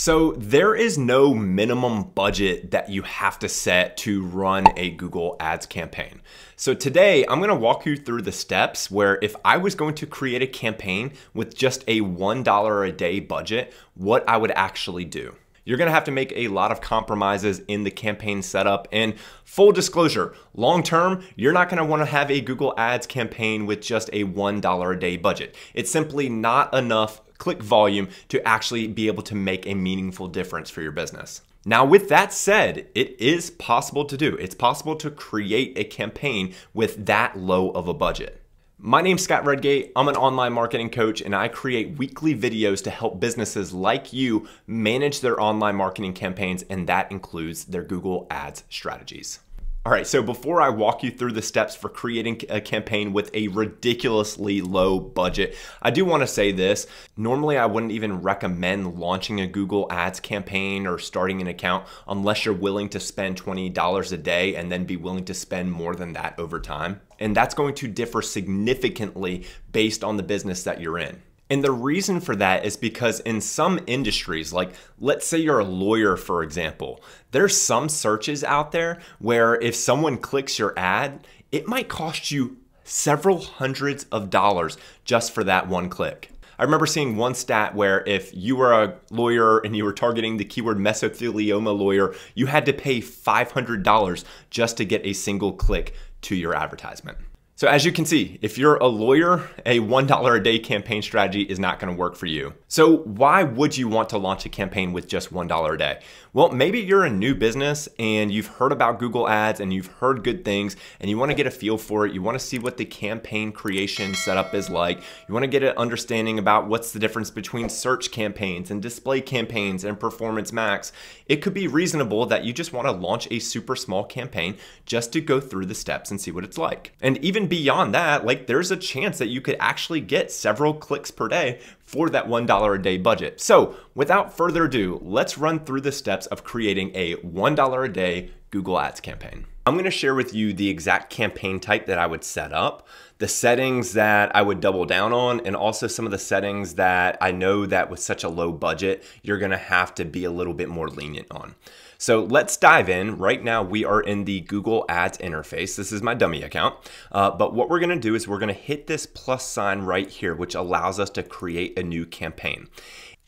So there is no minimum budget that you have to set to run a Google Ads campaign. So today I'm gonna walk you through the steps where if I was going to create a campaign with just a $1 a day budget, what I would actually do you're gonna have to make a lot of compromises in the campaign setup. And full disclosure, long term, you're not gonna wanna have a Google Ads campaign with just a $1 a day budget. It's simply not enough click volume to actually be able to make a meaningful difference for your business. Now, with that said, it is possible to do. It's possible to create a campaign with that low of a budget. My name's Scott Redgate. I'm an online marketing coach and I create weekly videos to help businesses like you manage their online marketing campaigns, and that includes their Google Ads strategies. All right, so before I walk you through the steps for creating a campaign with a ridiculously low budget, I do want to say this. Normally, I wouldn't even recommend launching a Google Ads campaign or starting an account unless you're willing to spend $20 a day and then be willing to spend more than that over time. And that's going to differ significantly based on the business that you're in. And the reason for that is because in some industries, like let's say you're a lawyer, for example, there's some searches out there where if someone clicks your ad, it might cost you several hundreds of dollars just for that one click. I remember seeing one stat where if you were a lawyer and you were targeting the keyword mesothelioma lawyer, you had to pay $500 just to get a single click to your advertisement. So as you can see, if you're a lawyer, a $1 a day campaign strategy is not gonna work for you. So why would you want to launch a campaign with just $1 a day? Well, maybe you're a new business and you've heard about Google Ads and you've heard good things and you wanna get a feel for it. You wanna see what the campaign creation setup is like. You wanna get an understanding about what's the difference between search campaigns and display campaigns and performance max. It could be reasonable that you just wanna launch a super small campaign just to go through the steps and see what it's like. And even beyond that, like there's a chance that you could actually get several clicks per day for that $1 a day budget. So without further ado, let's run through the steps of creating a $1 a day Google Ads campaign. I'm gonna share with you the exact campaign type that I would set up, the settings that I would double down on, and also some of the settings that I know that with such a low budget, you're gonna have to be a little bit more lenient on. So let's dive in. Right now, we are in the Google Ads interface. This is my dummy account. Uh, but what we're gonna do is we're gonna hit this plus sign right here, which allows us to create a new campaign.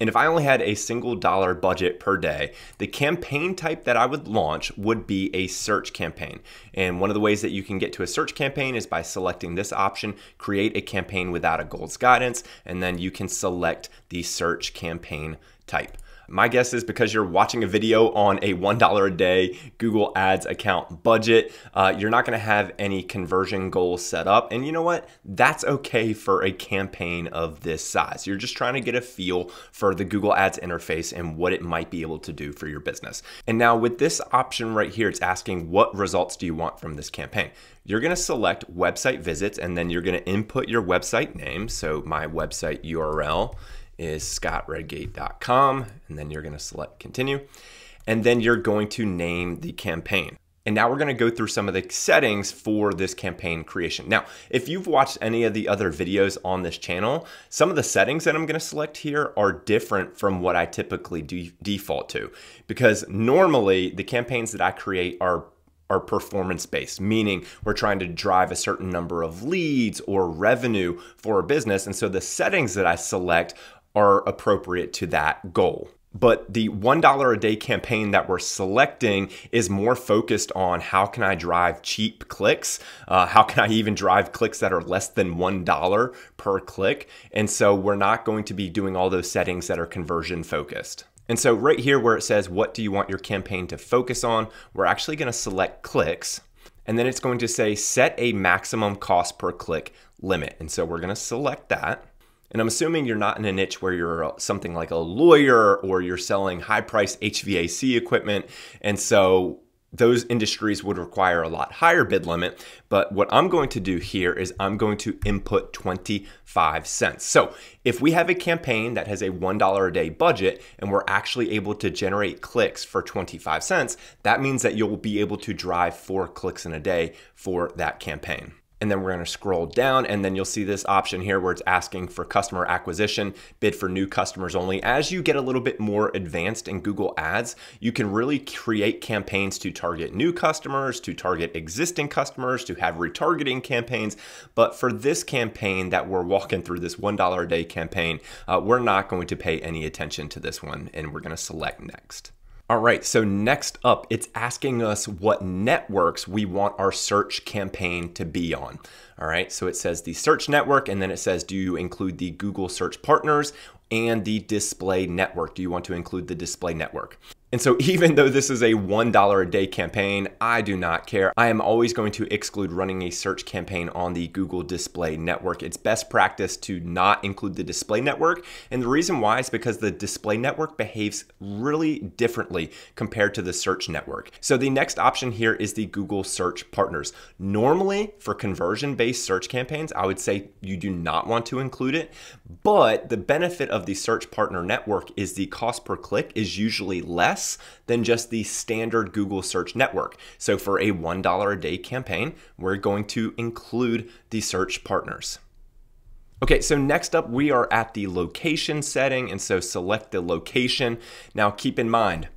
And if I only had a single dollar budget per day, the campaign type that I would launch would be a search campaign. And one of the ways that you can get to a search campaign is by selecting this option, create a campaign without a goals guidance, and then you can select the search campaign type. My guess is because you're watching a video on a $1 a day Google Ads account budget, uh, you're not gonna have any conversion goals set up. And you know what? That's okay for a campaign of this size. You're just trying to get a feel for the Google Ads interface and what it might be able to do for your business. And now with this option right here, it's asking what results do you want from this campaign? You're gonna select website visits and then you're gonna input your website name. So my website URL is scottredgate.com, and then you're going to select continue, and then you're going to name the campaign. And now we're going to go through some of the settings for this campaign creation. Now, if you've watched any of the other videos on this channel, some of the settings that I'm going to select here are different from what I typically de default to because normally the campaigns that I create are are performance based, meaning we're trying to drive a certain number of leads or revenue for a business. And so the settings that I select are appropriate to that goal. But the $1 a day campaign that we're selecting is more focused on how can I drive cheap clicks? Uh, how can I even drive clicks that are less than $1 per click? And so we're not going to be doing all those settings that are conversion focused. And so right here where it says, what do you want your campaign to focus on? We're actually gonna select clicks and then it's going to say set a maximum cost per click limit. And so we're gonna select that. And I'm assuming you're not in a niche where you're something like a lawyer or you're selling high priced HVAC equipment. And so those industries would require a lot higher bid limit. But what I'm going to do here is I'm going to input 25 cents. So if we have a campaign that has a $1 a day budget and we're actually able to generate clicks for 25 cents, that means that you'll be able to drive four clicks in a day for that campaign. And then we're going to scroll down and then you'll see this option here where it's asking for customer acquisition, bid for new customers only. As you get a little bit more advanced in Google Ads, you can really create campaigns to target new customers, to target existing customers, to have retargeting campaigns. But for this campaign that we're walking through, this $1 a day campaign, uh, we're not going to pay any attention to this one and we're going to select next. All right, so next up, it's asking us what networks we want our search campaign to be on. All right, so it says the search network, and then it says, do you include the Google search partners and the display network? Do you want to include the display network? And so, even though this is a $1 a day campaign, I do not care. I am always going to exclude running a search campaign on the Google Display Network. It's best practice to not include the display network. And the reason why is because the display network behaves really differently compared to the search network. So, the next option here is the Google Search Partners. Normally, for conversion based search campaigns, I would say you do not want to include it. But the benefit of the Search Partner Network is the cost per click is usually less less than just the standard Google search network. So for a $1 a day campaign, we're going to include the search partners. Okay, so next up we are at the location setting, and so select the location. Now keep in mind,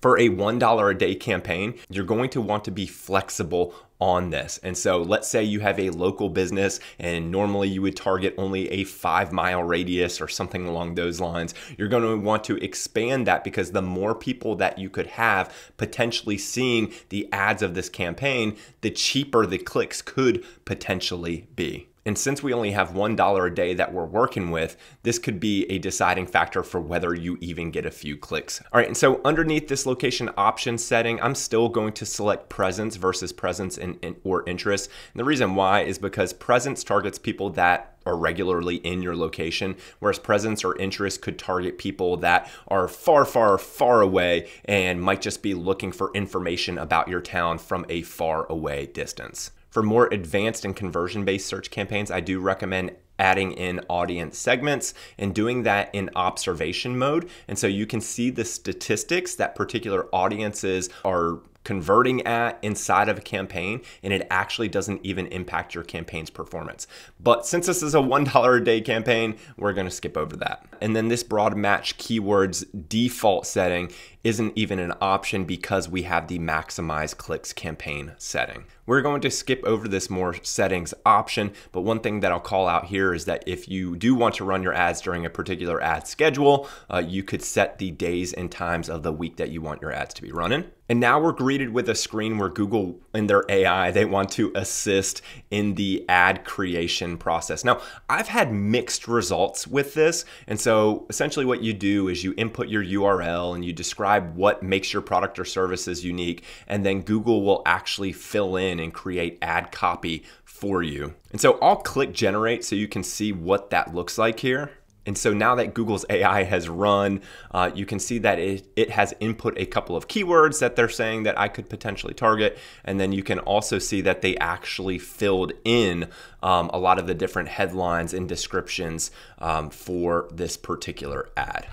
for a $1 a day campaign, you're going to want to be flexible on this. And so let's say you have a local business and normally you would target only a five mile radius or something along those lines. You're going to want to expand that because the more people that you could have potentially seeing the ads of this campaign, the cheaper the clicks could potentially be. And since we only have $1 a day that we're working with, this could be a deciding factor for whether you even get a few clicks. All right, and so underneath this location option setting, I'm still going to select presence versus presence in, in, or interest. And the reason why is because presence targets people that are regularly in your location, whereas presence or interest could target people that are far, far, far away and might just be looking for information about your town from a far away distance. For more advanced and conversion based search campaigns, I do recommend adding in audience segments and doing that in observation mode. And so you can see the statistics that particular audiences are converting at inside of a campaign and it actually doesn't even impact your campaign's performance. But since this is a $1 a day campaign, we're gonna skip over that. And then this broad match keywords default setting isn't even an option because we have the maximize clicks campaign setting. We're going to skip over this more settings option, but one thing that I'll call out here is that if you do want to run your ads during a particular ad schedule, uh, you could set the days and times of the week that you want your ads to be running. And now we're greeted with a screen where Google, in their AI, they want to assist in the ad creation process. Now, I've had mixed results with this. And so essentially, what you do is you input your URL and you describe what makes your product or services unique. And then Google will actually fill in and create ad copy for you. And so I'll click generate so you can see what that looks like here. And so now that Google's AI has run, uh, you can see that it, it has input a couple of keywords that they're saying that I could potentially target. And then you can also see that they actually filled in um, a lot of the different headlines and descriptions um, for this particular ad.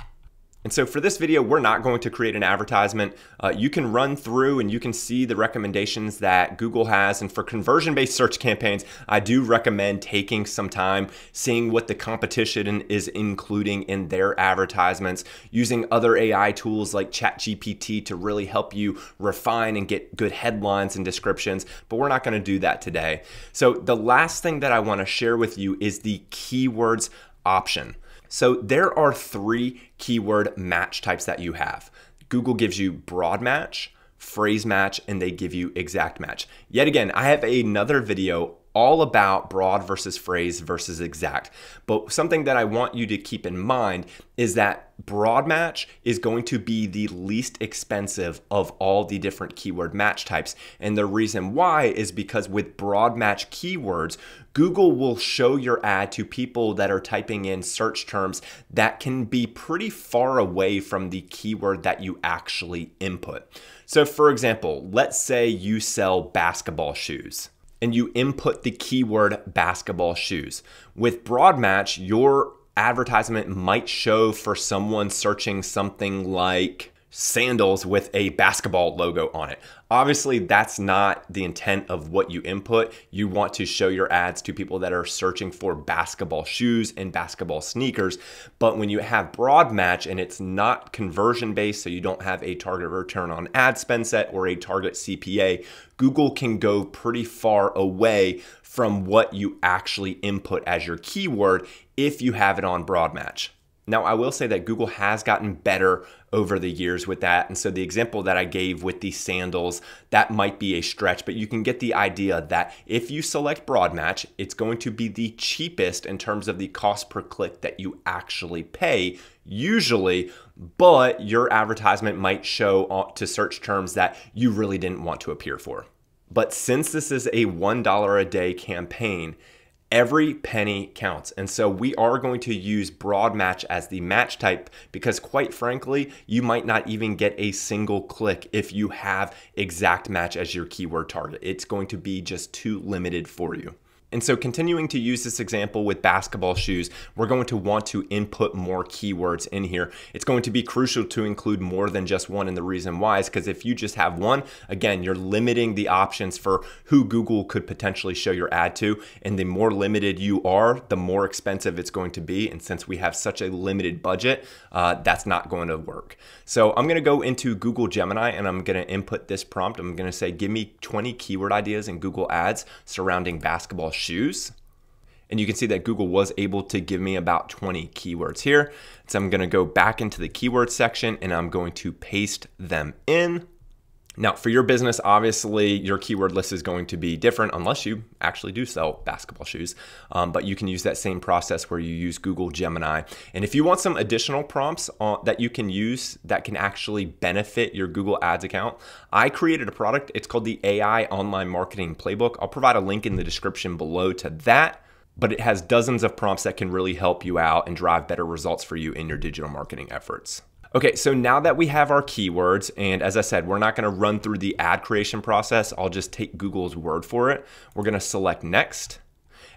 And so for this video, we're not going to create an advertisement. Uh, you can run through and you can see the recommendations that Google has. And for conversion-based search campaigns, I do recommend taking some time, seeing what the competition is including in their advertisements, using other AI tools like ChatGPT to really help you refine and get good headlines and descriptions. But we're not gonna do that today. So the last thing that I wanna share with you is the keywords option. So there are three keyword match types that you have. Google gives you broad match, phrase match, and they give you exact match. Yet again, I have another video all about broad versus phrase versus exact. But something that I want you to keep in mind is that broad match is going to be the least expensive of all the different keyword match types. And the reason why is because with broad match keywords, Google will show your ad to people that are typing in search terms that can be pretty far away from the keyword that you actually input. So, for example, let's say you sell basketball shoes and you input the keyword basketball shoes. With broad match, your advertisement might show for someone searching something like sandals with a basketball logo on it. Obviously, that's not the intent of what you input. You want to show your ads to people that are searching for basketball shoes and basketball sneakers. But when you have broad match and it's not conversion based, so you don't have a target return on ad spend set or a target CPA, Google can go pretty far away from what you actually input as your keyword if you have it on broad match. Now, I will say that Google has gotten better over the years with that. And so the example that I gave with the sandals, that might be a stretch, but you can get the idea that if you select broad match, it's going to be the cheapest in terms of the cost per click that you actually pay, usually, but your advertisement might show to search terms that you really didn't want to appear for. But since this is a $1 a day campaign, every penny counts. And so we are going to use broad match as the match type because quite frankly, you might not even get a single click if you have exact match as your keyword target. It's going to be just too limited for you. And so continuing to use this example with basketball shoes, we're going to want to input more keywords in here. It's going to be crucial to include more than just one and the reason why is because if you just have one, again, you're limiting the options for who Google could potentially show your ad to. And the more limited you are, the more expensive it's going to be. And since we have such a limited budget, uh, that's not going to work. So I'm going to go into Google Gemini and I'm going to input this prompt. I'm going to say, give me 20 keyword ideas in Google Ads surrounding basketball shoes. And you can see that Google was able to give me about 20 keywords here. So I'm gonna go back into the keyword section and I'm going to paste them in. Now, for your business, obviously, your keyword list is going to be different unless you actually do sell basketball shoes. Um, but you can use that same process where you use Google Gemini. And if you want some additional prompts on, that you can use that can actually benefit your Google Ads account, I created a product. It's called the AI Online Marketing Playbook. I'll provide a link in the description below to that but it has dozens of prompts that can really help you out and drive better results for you in your digital marketing efforts. Okay, so now that we have our keywords, and as I said, we're not gonna run through the ad creation process, I'll just take Google's word for it. We're gonna select next,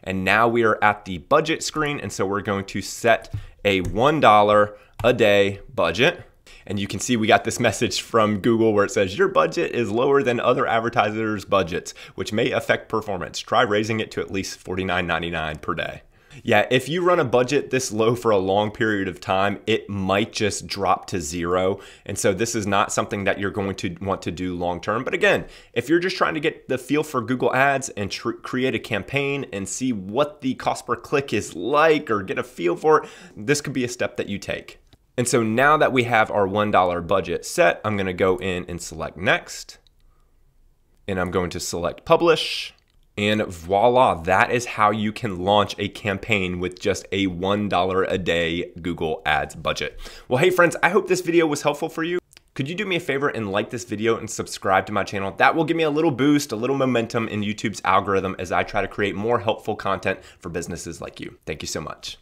and now we are at the budget screen, and so we're going to set a $1 a day budget. And you can see we got this message from Google where it says your budget is lower than other advertisers' budgets, which may affect performance. Try raising it to at least $49.99 per day. Yeah, if you run a budget this low for a long period of time, it might just drop to zero. And so this is not something that you're going to want to do long term. But again, if you're just trying to get the feel for Google Ads and create a campaign and see what the cost per click is like or get a feel for it, this could be a step that you take. And so now that we have our $1 budget set, I'm gonna go in and select next. And I'm going to select publish. And voila, that is how you can launch a campaign with just a $1 a day Google Ads budget. Well, hey friends, I hope this video was helpful for you. Could you do me a favor and like this video and subscribe to my channel? That will give me a little boost, a little momentum in YouTube's algorithm as I try to create more helpful content for businesses like you. Thank you so much.